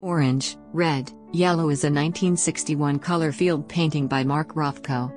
Orange, Red, Yellow is a 1961 color field painting by Mark Rothko.